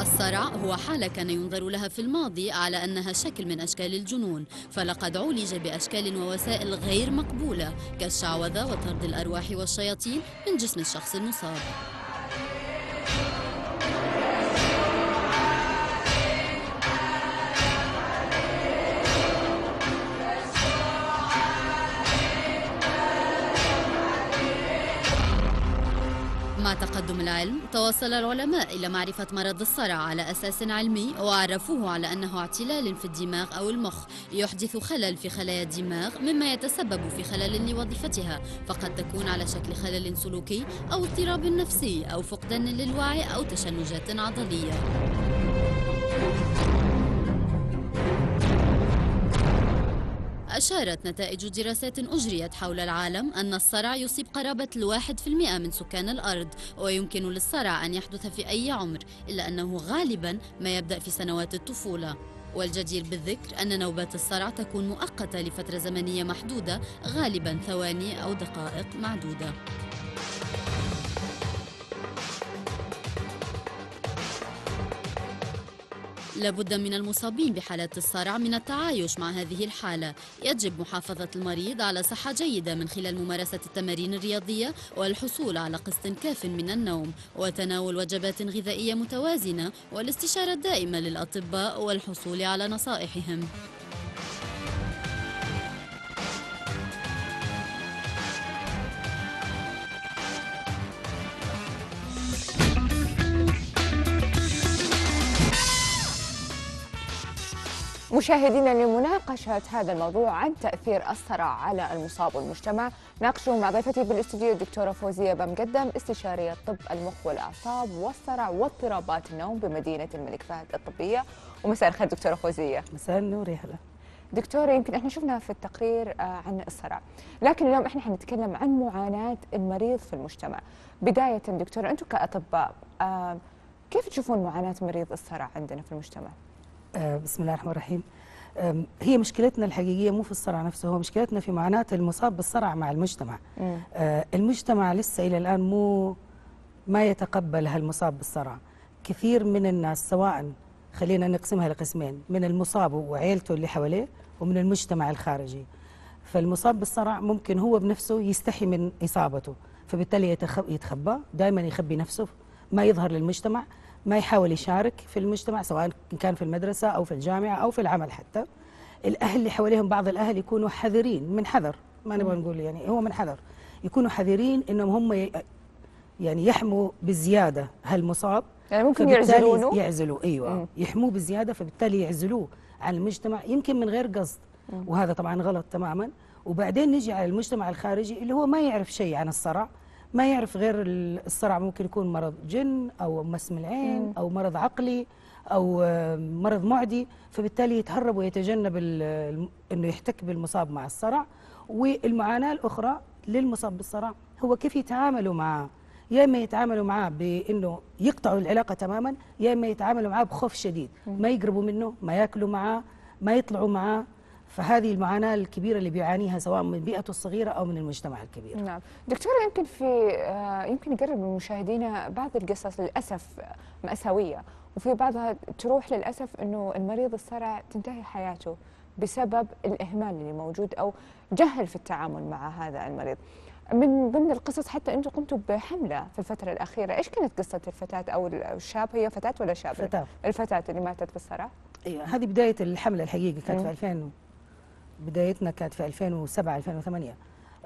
الصرع هو حالة كان ينظر لها في الماضي على أنها شكل من أشكال الجنون فلقد عولج بأشكال ووسائل غير مقبولة كالشعوذة وطرد الأرواح والشياطين من جسم الشخص المصاب. تقدم العلم توصل العلماء إلى معرفة مرض الصرع على أساس علمي وعرفوه على أنه اعتلال في الدماغ أو المخ يحدث خلل في خلايا الدماغ مما يتسبب في خلل لوظيفتها فقد تكون على شكل خلل سلوكي أو اضطراب نفسي أو فقدان للوعي أو تشنجات عضلية. أشارت نتائج دراسات أجريت حول العالم أن الصرع يصيب قرابة الواحد في المئة من سكان الأرض ويمكن للصرع أن يحدث في أي عمر إلا أنه غالبا ما يبدأ في سنوات الطفولة. والجدير بالذكر أن نوبات الصرع تكون مؤقتة لفترة زمنية محدودة غالبا ثواني أو دقائق معدودة. لابد من المصابين بحالات الصرع من التعايش مع هذه الحالة. يجب محافظة المريض على صحة جيدة من خلال ممارسة التمارين الرياضية والحصول على قسط كاف من النوم وتناول وجبات غذائية متوازنة والاستشارة الدائمة للأطباء والحصول على نصائحهم. مشاهدينا لمناقشة هذا الموضوع عن تأثير الصرع على المصاب والمجتمع. ناقشه مع ضيفتي بالاستوديو الدكتورة فوزية بمقدم استشارية طب المخ والأعصاب والصرع واضطرابات النوم بمدينة الملك فهد الطبية. ومساء الخير دكتورة فوزية. مساء النور يا هلا. دكتورة يمكن إحنا شفنا في التقرير آه، عن الصرع لكن اليوم إحنا حنتكلم عن معاناة المريض في المجتمع. بداية دكتورة أنتم كأطباء آه، كيف تشوفون معاناة مريض الصرع عندنا في المجتمع؟ آه، بسم الله الرحمن الرحيم. هي مشكلتنا الحقيقية مو في الصرع نفسه هو مشكلتنا في معاناة المصاب بالصرع مع المجتمع. مم. آه، المجتمع لسه إلى الآن مو ما يتقبل هالمصاب بالصرع. كثير من الناس سواء خلينا نقسمها لقسمين من المصاب وعيلته اللي حواليه ومن المجتمع الخارجي. فالمصاب بالصرع ممكن هو بنفسه يستحي من إصابته فبالتالي يتخ- يتخبى دائما يخبي نفسه ما يظهر للمجتمع. ما يحاول يشارك في المجتمع سواء كان في المدرسة أو في الجامعة أو في العمل حتى. الأهل اللي حواليهم بعض الأهل يكونوا حذرين من حذر ما نبغى نقول يعني هو من حذر. يكونوا حذرين إنهم هم يعني يحموا بزيادة هالمصاب. يعني ممكن يعزلونه؟ يعزلوا أيوه. مم. يحموه بزيادة فبالتالي يعزلوه عن المجتمع يمكن من غير قصد. وهذا طبعا غلط تماما. وبعدين نجي على المجتمع الخارجي اللي هو ما يعرف شيء عن الصرع. ما يعرف غير ال- الصرع ممكن يكون مرض جن أو مسم العين. أو مرض عقلي أو آه، مرض معدي فبالتالي يتهرب ويتجنب إنه يحتك بالمصاب مع الصرع. والمعاناة الأخرى للمصاب بالصرع هو كيف يتعاملوا معه يا إما يتعاملوا معاه بإنه يقطعوا العلاقة تماما يا إما يتعاملوا معاه بخوف شديد. ما يقربوا منه ما ياكلوا معاه ما يطلعوا معاه. فهذه المعاناة الكبيرة اللي بيعانيها سواء من بيئته الصغيرة أو من المجتمع الكبير. نعم. دكتورة يمكن في آه، يمكن يقرب من مشاهدينا بعض القصص للأسف مأساوية وفي بعضها تروح للأسف أنه المريض الصرع تنتهي حياته بسبب الإهمال اللي موجود أو جهل في التعامل مع هذا المريض. من ضمن القصص حتى أنتم قمتوا بحملة في الفترة الأخيرة. إيش كانت قصة الفتاة أو الشاب؟ هي فتاة ولا شاب؟ فتاة. الفتاة اللي ماتت بالصرع أيوه هذه بداية الحملة الحقيقة كانت. في 2000 بدايتنا كانت في 2007 2008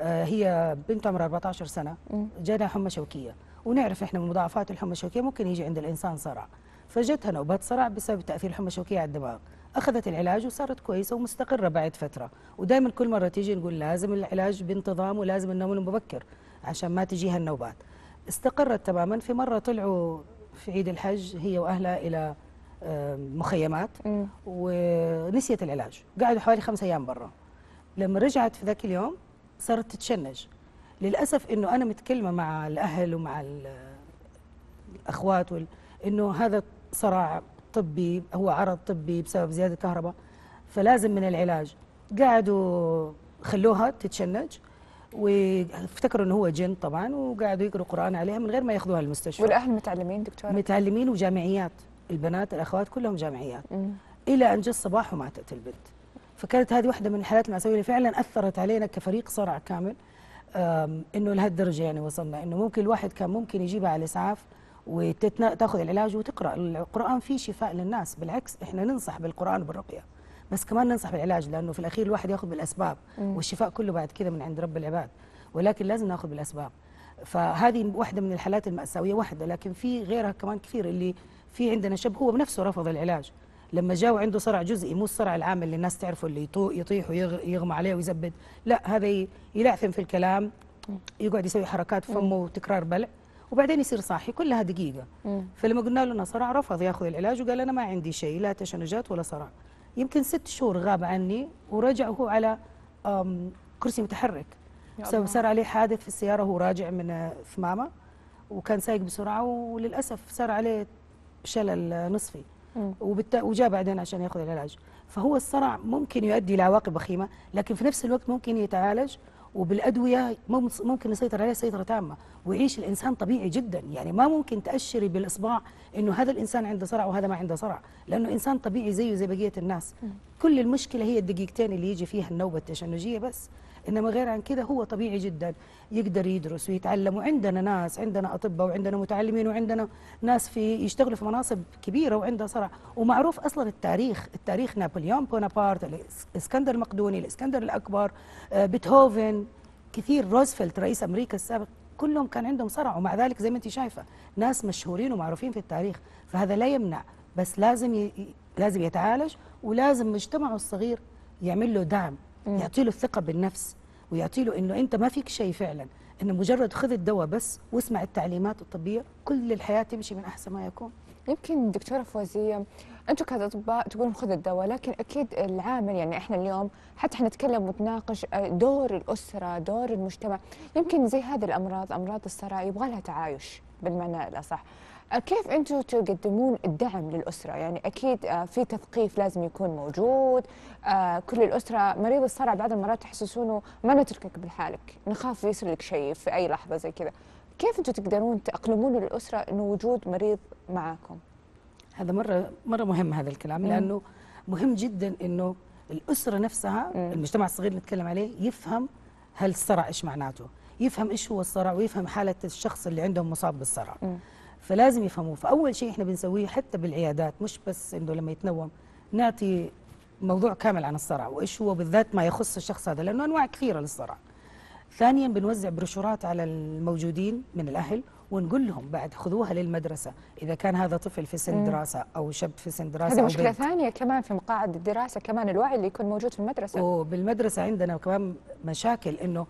آه هي بنت عمرها 14 سنة. جالها حمى شوكية. ونعرف إحنا من مضاعفات الحمى الشوكية ممكن يجي عند الإنسان صرع. فجتها نوبات صرع بسبب تأثير الحمى الشوكية على الدماغ. أخذت العلاج وصارت كويسة ومستقرة بعد فترة. ودائما كل مرة تيجي نقول لازم العلاج بانتظام ولازم النوم المبكر عشان ما تجيها النوبات استقرت تماما. في مرة طلعوا في عيد الحج هي وأهلها إلى مخيمات. ونسيت العلاج. قعدوا حوالي خمسة أيام برا. لما رجعت في ذاك اليوم صارت تتشنج للأسف إنه أنا متكلمة مع الأهل ومع ال- الأخوات وال... إنه هذا صرع طبي هو عرض طبي بسبب زيادة الكهرباء. فلازم من العلاج. قعدوا خلوها تتشنج. وافتكروا إنه هو جن طبعا وقعدوا يقروا قرآن عليها من غير ما ياخذوها المستشفى. والأهل متعلمين دكتورة؟ متعلمين وجامعيات. البنات الأخوات كلهم جامعيات. مم. إلى أن جاء الصباح وماتت البنت. فكانت هذه واحدة من الحالات المأساوية اللي فعلا أثرت علينا كفريق صرع كامل. إنه لهالدرجة يعني وصلنا. إنه ممكن الواحد كان ممكن يجيبها على الإسعاف وتاخذ العلاج وتقرأ القرآن. فيه شفاء للناس. بالعكس إحنا ننصح بالقرآن وبالرقيه بس كمان ننصح بالعلاج لأنه في الأخير الواحد يأخذ بالأسباب. والشفاء كله بعد كده من عند رب العباد. ولكن لازم نأخذ بالأسباب. فهذه واحدة من الحالات المأساوية واحدة. لكن في غيرها كمان كثير اللي في عندنا شاب هو بنفسه رفض العلاج. لما جاء وعنده صرع جزئي مو الصرع العام اللي الناس تعرفه اللي يطيح ويغمى عليه ويزبد لا هذا يلعثم في الكلام يقعد يسوي حركات فمه وتكرار بلع وبعدين يصير صاحي كلها دقيقة. مم. فلما قلنا له إنه صرع رفض ياخذ العلاج وقال أنا ما عندي شيء لا تشنجات ولا صرع. يمكن ست شهور غاب عني ورجع وهو على كرسي متحرك. بسبب. صار عليه حادث في السيارة وهو راجع من آه، ثمامة وكان سايق بسرعة وللأسف صار عليه شلل نصفي. وبالت... وجاء بعدين عشان ياخذ العلاج. فهو الصرع ممكن يؤدي لعواقب وخيمه لكن في نفس الوقت ممكن يتعالج وبالأدوية مم- ممكن يسيطر عليه سيطرة تامة. ويعيش الإنسان طبيعي جدا. يعني ما ممكن تأشري بالإصبع إنه هذا الإنسان عنده صرع وهذا ما عنده صرع لأنه إنسان طبيعي زيه زي بقية الناس. كل المشكلة هي الدقيقتين اللي يجي فيها النوبة التشنجية بس. إنما غير عن كده هو طبيعي جدا يقدر يدرس ويتعلم. وعندنا ناس عندنا أطباء وعندنا متعلمين وعندنا ناس في يشتغلوا في مناصب كبيرة وعندها صرع. ومعروف أصلا التاريخ التاريخ نابليون بونابرت الإسكندر المقدوني الإسكندر الأكبر آه، بيتهوفن كثير روزفلت رئيس أمريكا السابق كلهم كان عندهم صرع. ومع ذلك زي ما أنت شايفة ناس مشهورين ومعروفين في التاريخ. فهذا لا يمنع بس لازم ي... لازم يتعالج ولازم مجتمعه الصغير يعمل له دعم. يعطي له الثقة بالنفس ويعطي له إنه أنت ما فيك شيء فعلا إنه مجرد خذ الدواء بس واسمع التعليمات الطبية كل الحياة تمشي من أحسن ما يكون. يمكن دكتورة فوزية أنتم كأطباء تقولون خذ الدواء لكن أكيد العامل يعني إحنا اليوم حتى حنتكلم ونتناقش آه، دور الأسرة دور المجتمع يمكن زي هذه الأمراض أمراض الصرع يبغى لها تعايش بالمعنى الأصح. آه، كيف أنتم تقدمون الدعم للأسرة؟ يعني أكيد آه، في تثقيف لازم يكون موجود. آه، كل الأسرة مريض الصرع بعض المرات تحسسونه ما نتركك بحالك نخاف يصير لك شيء في أي لحظة زي كذا. كيف أنتم تقدرون تأقلمون للأسرة أنه وجود مريض معاكم؟ هذا مرة مرة مهم هذا الكلام لأنه مهم جدا إنه الأسرة نفسها مم. المجتمع الصغير نتكلم عليه يفهم هل الصرع إيش معناته. يفهم إيش هو الصرع ويفهم حالة الشخص اللي عنده مصاب بالصرع. مم. فلازم يفهموه. فأول شيء إحنا بنسويه حتى بالعيادات مش بس إنه لما يتنوم. نعطي موضوع كامل عن الصرع وإيش هو بالذات ما يخص الشخص هذا لأنه أنواع كثيرة للصرع. ثانيا بنوزع بروشورات على الموجودين من الأهل ونقول لهم بعد خذوها للمدرسة. إذا كان هذا طفل في سن. دراسة أو شاب في سن دراسة هذه بنت. ثانية كمان في مقاعد الدراسة كمان الوعي اللي يكون موجود في المدرسة. وبالمدرسه عندنا كمان مشاكل إنه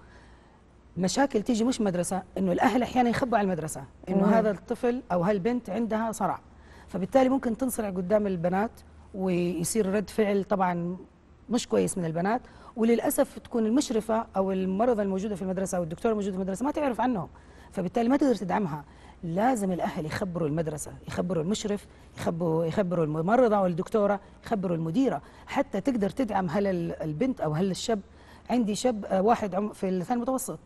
مشاكل تيجي مش مدرسة إنه الأهل أحيانا يخبوا على المدرسة إنه مم. هذا الطفل أو هالبنت عندها صرع. فبالتالي ممكن تنصرع قدام البنات ويصير رد فعل طبعا مش كويس من البنات. وللأسف تكون المشرفة أو الممرضه الموجودة في المدرسة أو الدكتوره الموجوده في المدرسة ما تعرف عنهم. فبالتالي ما تقدر تدعمها. لازم الأهل يخبروا المدرسة يخبروا المشرف يخبروا يخبروا الممرضة أو الدكتورة يخبروا المديرة. حتى تقدر تدعم هل ال- البنت أو هل الشاب. عندي شاب آه، واحد في الثاني المتوسط.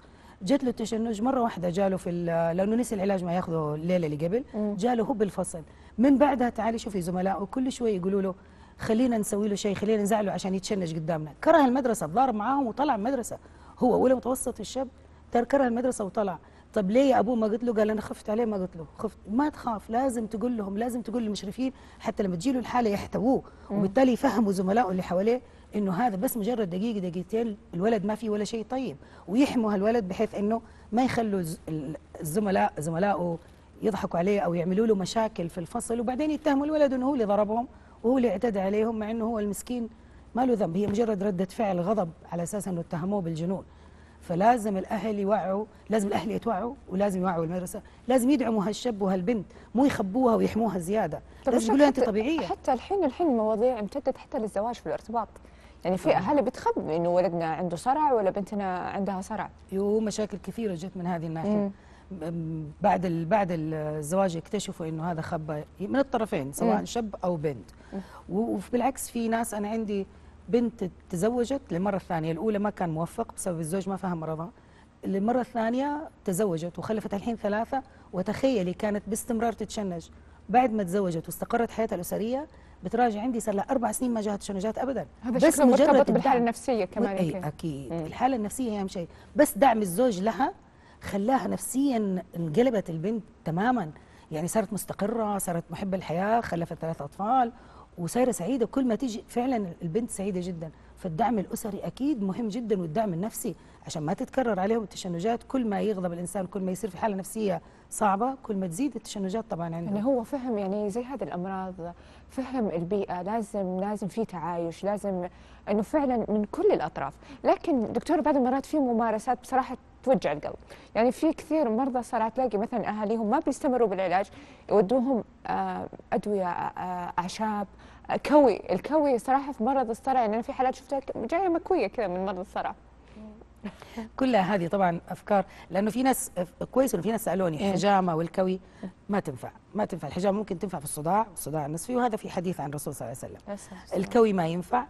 جات له التشنج مرة واحدة جاله في لأنه نسي العلاج ما ياخذه الليلة اللي قبل. جاله هو بالفصل. من بعدها تعالي شوفي زملائه كل شوي يقولوا له خلينا نسوي له شيء خلينا نزعله عشان يتشنج قدامنا. كره المدرسة تضارب معاهم وطلع من المدرسة. هو اولى متوسط الشاب ترى كره المدرسة وطلع. طب ليه يا أبوه ما قلت له؟ قال أنا خفت عليه ما قلت له. خفت. ما تخاف لازم تقول لهم لازم تقول للمشرفين حتى لما تجي له الحالة يحتووه. وبالتالي يفهموا زملائه اللي حواليه إنه هذا بس مجرد دقيقة دقيقتين الولد ما فيه ولا شيء طيب. ويحموا هالولد بحيث إنه ما يخلوا الزملاء زملائه يضحكوا عليه أو يعملوا له مشاكل في الفصل. وبعدين يتهموا الولد إنه هو اللي ضربهم وهو اللي اعتدى عليهم مع إنه هو المسكين ما له ذنب. هي مجرد ردة فعل غضب على أساس إنه اتهموه بالجنون. فلازم الأهل يوعوا لازم الأهل يتوعوا ولازم يوعوا المدرسة. لازم يدعموا هالشاب وهالبنت مو يخبوها ويحموها زيادة. لازم يقولوا أنت طبيعية. حتى الحين الحين المواضيع امتدت حتى للزواج في الارتباط. يعني في اهالي بتخبي إنه ولدنا عنده صرع ولا بنتنا عندها صرع؟ يو مشاكل كثيرة جت من هذه الناحية. مم. بعد ال- بعد الزواج يكتشفوا إنه هذا خبى من الطرفين سواء مم. شاب أو بنت. وبالعكس في ناس أنا عندي بنت تزوجت للمرة الثانية الأولى ما كان موفق بسبب الزوج ما فهم مرضها المره الثانية تزوجت وخلفت الحين ثلاثة وتخيلي كانت باستمرار تتشنج. بعد ما تزوجت واستقرت حياتها الأسرية بتراجع عندي صار لها أربع سنين ما جاها تشنجات ابدا. هذا بس مجرد بالحالة. النفسية كمان اي. أكيد. مم. الحالة النفسية هي أهم شيء. بس دعم الزوج لها خلاها نفسيا انقلبت البنت تماما. يعني صارت مستقرة صارت محبه الحياة خلفت ثلاث أطفال وصايرة سعيدة. كل ما تيجي فعلا البنت سعيدة جدا. فالدعم الأسري أكيد مهم جدا والدعم النفسي عشان ما تتكرر عليهم التشنجات. كل ما يغضب الإنسان كل ما يصير في حالة نفسية صعبة كل ما تزيد التشنجات طبعا عنده. يعني هو فهم يعني زي هذه الأمراض فهم البيئة لازم لازم في تعايش لازم إنه فعلا من كل الأطراف. لكن دكتور بعض المرات في ممارسات بصراحة توجع القلب. يعني في كثير مرضى صار تلاقي مثلا أهاليهم ما بيستمروا بالعلاج يودوهم آه، أدوية آه، أعشاب آه، كوي. الكوي صراحة في مرض الصرع يعني أنا في حالات شفتها جاية مكوية كذا من مرض الصرع. كلها هذه طبعا أفكار لأنه في ناس كويس إنه في ناس سألوني مم. حجامة والكوي ما تنفع ما تنفع الحجامة ممكن تنفع في الصداع الصداع النصفي وهذا في حديث عن الرسول صلى الله عليه وسلم. الكوي ما ينفع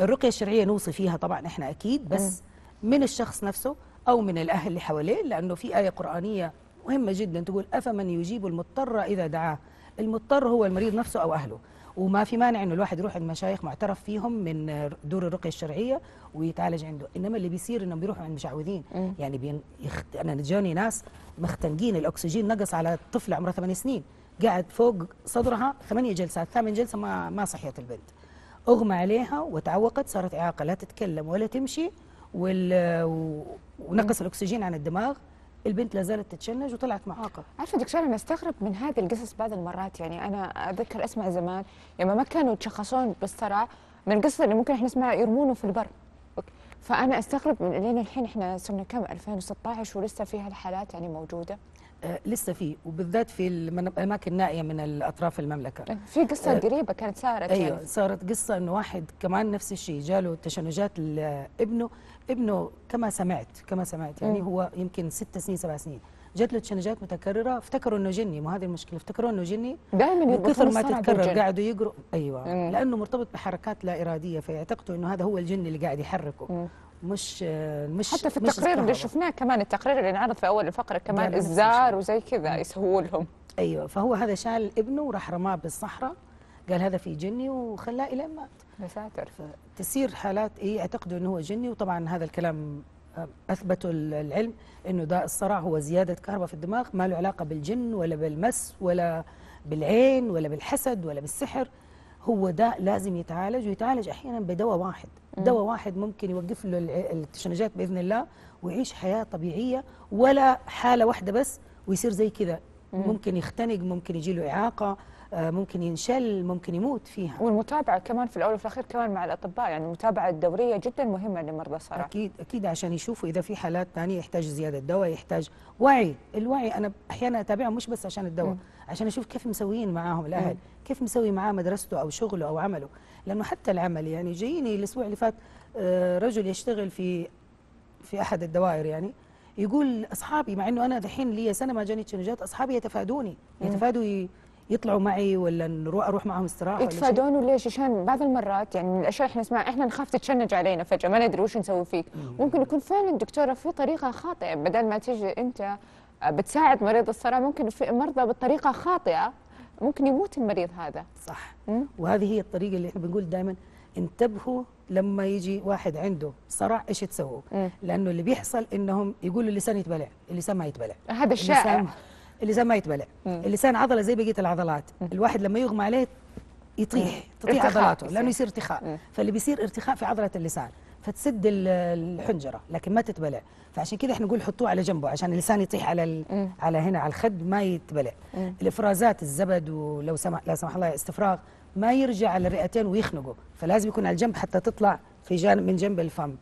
الرقية الشرعية نوصي فيها طبعا إحنا أكيد بس من الشخص نفسه أو من الأهل اللي حواليه لأنه في آية قرآنية مهمة جدا تقول أفمن يجيب المضطر إذا دعاه؟ المضطر هو المريض نفسه أو أهله. وما في مانع إنه الواحد يروح عند مشايخ معترف فيهم من دور الرقية الشرعية ويتعالج عنده. إنما اللي بيصير إنهم بيروحوا عند مشعوذين. مم. يعني بين يخت... أنا جاني ناس مختنقين الأكسجين نقص على طفله عمرها 8 سنين قاعد فوق صدرها ثمانية جلسات. ثامن جلسة ما ما صحيت البنت. أغمى عليها وتعوقت صارت إعاقة لا تتكلم ولا تمشي وال... ونقص الأكسجين عن الدماغ. البنت لا زالت تتشنج وطلعت معاقه عارفه دكتور أنا أستغرب من هذه القصص بعض المرات. يعني أنا اتذكر اسمع زمان لما ما كانوا يتشخصون بالصرع من القصص اللي ممكن إحنا نسمعها يرمونه في البر. فأنا أستغرب من لين الحين إحنا صرنا كم؟ 2016 ولسه في هالحالات يعني موجودة؟ آه لسه في وبالذات في الاماكن النائيه من الأطراف المملكة. في قصة آه، قريبة كانت صارت أيوه يعني. صارت قصة إنه واحد كمان نفس الشيء جاله تشنجات لابنه ابنه كما سمعت كما سمعت يعني. هو يمكن ست سنين سبع سنين جات له تشنجات متكررة افتكروا إنه جني مو هذه المشكلة افتكروا إنه جني دائما من كثر ما تتكرر. قاعدوا يقروا أيوه مم. لأنه مرتبط بحركات لا إرادية فيعتقدوا إنه هذا هو الجن اللي قاعد يحركه مم. مش مش حتى في التقرير اللي. شفناه كمان التقرير اللي انعرض في أول الفقرة كمان الزار. وزي كذا يسووا لهم أيوه فهو هذا شال ابنه وراح رماه بالصحراء قال هذا في جني وخلاه إلى مات ساتر تصير حالات إيه يعتقدوا إنه هو جني وطبعا هذا الكلام آه، أثبته ال- العلم إنه داء الصرع هو زيادة كهرباء في الدماغ ما له علاقة بالجن ولا بالمس ولا بالعين ولا بالحسد ولا بالسحر. هو داء لازم يتعالج ويتعالج أحيانا بدواء واحد. دواء واحد ممكن يوقف له التشنجات بإذن الله ويعيش حياة طبيعية ولا حالة واحدة بس ويصير زي كذا. ممكن يختنق ممكن يجي له إعاقة. ممكن ينشل ممكن يموت فيها والمتابعة كمان في الأول وفي الأخير كمان مع الأطباء يعني المتابعة الدورية جدا مهمة لمرضى الصرع أكيد أكيد عشان يشوفوا إذا في حالات ثانية يحتاج زيادة دواء يحتاج وعي الوعي أنا أحيانا اتابعهم مش بس عشان الدواء. عشان أشوف كيف مسويين معاهم الأهل. كيف مسوي معاه مدرسته أو شغله أو عمله لأنه حتى العمل يعني جاييني الأسبوع اللي فات آه، رجل يشتغل في في أحد الدوائر يعني يقول أصحابي مع إنه أنا دحين لي سنة ما جاني تشنجات أصحابي يتفادوني. يتفادوا يطلعوا معي ولا نروح أروح معهم استراحة. يتفادونه ليش؟ عشان بعض المرات يعني من الأشياء إحنا نسمعها إحنا نخاف تتشنج علينا فجأة ما ندري وش نسوي فيك ممكن يكون فعلا دكتورة في طريقة خاطئة بدل ما تيجي أنت بتساعد مريض الصرع ممكن في مرضى بالطريقة خاطئة ممكن يموت المريض هذا صح مم. وهذه هي الطريقة اللي إحنا بنقول دائما انتبهوا لما يجي واحد عنده صرع إيش تسووا. لأنه اللي بيحصل إنهم يقولوا اللسان يتبلع اللسان ما يتبلع هذا الشائع اللسان ما يتبلع. اللسان عضلة زي بقية العضلات الواحد لما يغمى عليه يطيح تطيح عضلاته. لأنه يصير ارتخاء. فاللي بيصير ارتخاء في عضلة اللسان فتسد ال- الحنجرة لكن ما تتبلع فعشان كده إحنا نقول حطوه على جنبه عشان اللسان يطيح على. على هنا على الخد ما يتبلع. الإفرازات الزبد ولو سمح لا سمح الله استفراغ ما يرجع على الرئتين ويخنقوا فلازم يكون على الجنب حتى تطلع في جانب من جنب الفم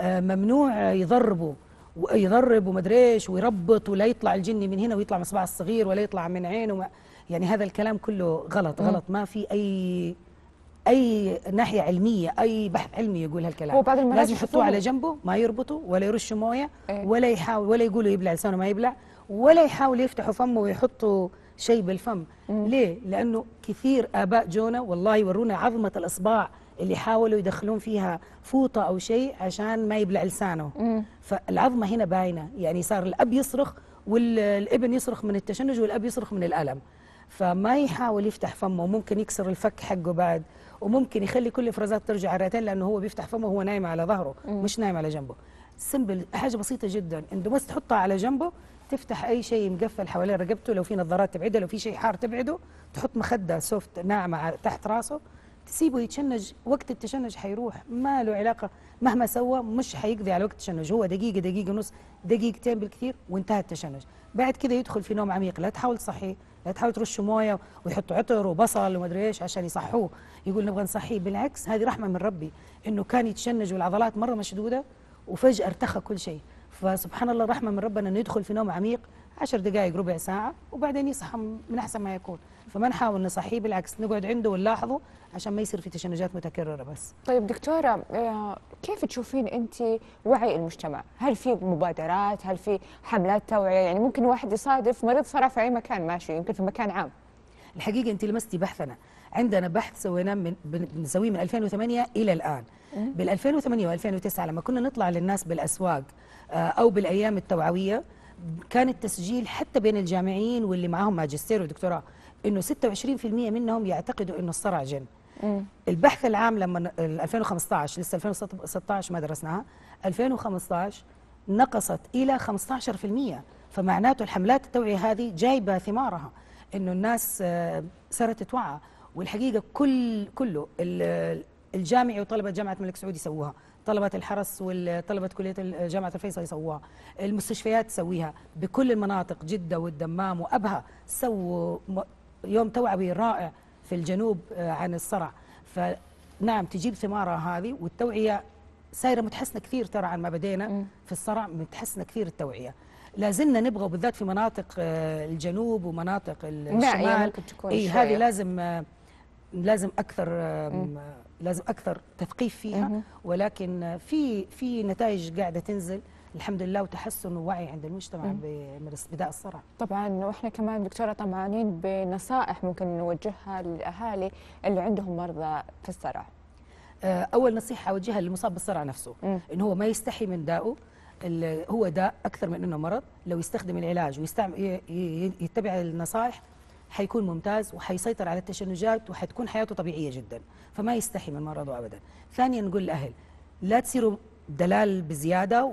آه، ممنوع يضربوا ويضرب ومدري إيش ويربط ولا يطلع الجني من هنا ويطلع من صباع الصغير ولا يطلع من عينه ما يعني هذا الكلام كله غلط مم. غلط. ما في اي أي ناحية علمية أي بحث علمي يقول هالكلام. لازم يحطوه على جنبه ما يربطوا ولا يرشوا موية إيه. ولا يحاول ولا يقولوا يبلع لسانه ما يبلع ولا يحاولوا يفتحوا فمه ويحطوا شيء بالفم. ليه؟ لأنه كثير آباء جونا والله يورونا عظمة الإصبع. اللي حاولوا يدخلون فيها فوطة أو شيء عشان ما يبلع لسانه. فالعظمة هنا باينة يعني صار الأب يصرخ والابن يصرخ من التشنج والأب يصرخ من الألم. فما يحاول يفتح فمه وممكن يكسر الفك حقه بعد وممكن يخلي كل الافرازات ترجع عرتين لأنه هو بيفتح فمه وهو نايم على ظهره مش نايم على جنبه. simple حاجة بسيطة جدا. انه بس تحطها على جنبه تفتح أي شيء مقفل حوالين رقبته لو في نظارات تبعده لو في شيء حار تبعده تحط مخدة soft ناعمة تحت راسه تسيبه يتشنج وقت التشنج حيروح. ما له علاقة مهما سوى مش حيقضي على وقت التشنج. هو دقيقة دقيقة ونص دقيقتين بالكثير وانتهى التشنج. بعد كذا يدخل في نوم عميق. لا تحاول تصحيه لا تحاول ترشه موية ويحطوا عطر وبصل ومدري إيش عشان يصحوه. يقول نبغى نصحيه. بالعكس هذه رحمة من ربي إنه كان يتشنج والعضلات مرة مشدودة وفجأة ارتخى كل شيء. فسبحان الله رحمة من ربنا إنه يدخل في نوم عميق عشر دقائق ربع ساعة وبعدين يصحى من أحسن ما يكون فما نحاول نصحيه بالعكس نقعد عنده ونلاحظه عشان ما يصير في تشنجات متكررة بس طيب دكتورة آه، كيف تشوفين أنت وعي المجتمع؟ هل في مبادرات؟ هل في حملات توعية؟ يعني ممكن واحد يصادف مريض صرع في أي مكان ماشي يمكن في مكان عام الحقيقة أنت لمستي بحثنا عندنا بحث سويناه من بن- بنسويه من 2008 إلى الآن بال 2008 و2009 لما كنا نطلع للناس بالأسواق آه، أو بالأيام التوعوية كان التسجيل حتى بين الجامعيين واللي معاهم ماجستير ودكتوراه إنه 26% منهم يعتقدوا إنه الصرع جن. البحث العام لما ن- ال 2015 لسه 2016 ما درسناها 2015 نقصت إلى 15% فمعناته الحملات التوعية هذه جايبة ثمارها إنه الناس آه، صارت تتوعى. والحقيقة كل كله ال- الجامعي وطلبة جامعة الملك سعود يسووها. طلبة الحرس وطلبه كلية جامعة الفيصل يسووها. المستشفيات تسويها بكل المناطق جدة والدمام وأبها. سووا يوم توعوي رائع في الجنوب آه، عن الصرع. فنعم تجيب ثمارها هذه والتوعية سايرة متحسنة كثير ترى عن ما بدينا في الصرع متحسنة كثير التوعية. لازلنا نبغى بالذات في مناطق آه، الجنوب ومناطق الشمال. ممكن تكون إي. هذه لازم آه، لازم أكثر لازم أكثر تثقيف فيها ولكن في في نتائج قاعدة تنزل الحمد لله وتحسن ووعي عند المجتمع ببداء الصرع. طبعا وإحنا كمان دكتورة طمعانين بنصائح ممكن نوجهها للأهالي اللي عندهم مرضى في الصرع. آه، أول نصيحة أوجهها للمصاب بالصرع نفسه. إنه هو ما يستحي من دائه هو داء أكثر من إنه مرض لو يستخدم العلاج ويستعمل يتبع النصائح حيكون ممتاز وحيسيطر على التشنجات وحتكون حياته طبيعية جدا فما يستحي من مرضه ابدا. ثانيا نقول للاهل لا تصيروا دلال بزيادة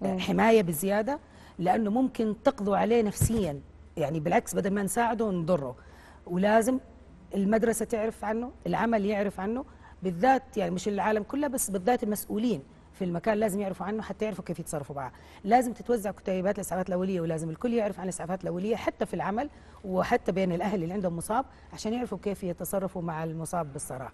وحمايه بزيادة لأنه ممكن تقضوا عليه نفسيا. يعني بالعكس بدل ما نساعده نضره. ولازم المدرسة تعرف عنه العمل يعرف عنه بالذات يعني مش العالم كله بس بالذات المسؤولين. في المكان لازم يعرفوا عنه حتى يعرفوا كيف يتصرفوا معه لازم تتوزع كتيبات الإسعافات الأولية ولازم الكل يعرف عن الإسعافات الأولية حتى في العمل وحتى بين الأهل اللي عندهم مصاب عشان يعرفوا كيف يتصرفوا مع المصاب بالصرع.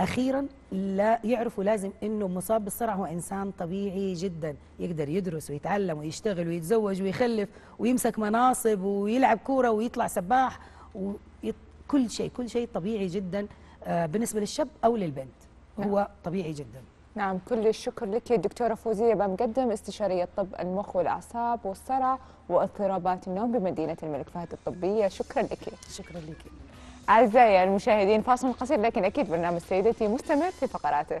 أخيرا لا يعرفوا لازم إنه مصاب بالصرع هو إنسان طبيعي جدا يقدر يدرس ويتعلم ويشتغل ويتزوج ويخلف ويمسك مناصب ويلعب كورة ويطلع سباح وكل شيء كل شيء طبيعي جدا آه، بالنسبة للشاب أو للبنت هو طبيعي جدا. نعم كل الشكر لك دكتورة فوزية. بمقدم استشارية طب المخ والأعصاب والصرع واضطرابات النوم بمدينة الملك فهد الطبية. شكرا لك. شكرا لك. أعزائي المشاهدين فاصل قصير لكن أكيد برنامج سيدتي مستمر في فقراته.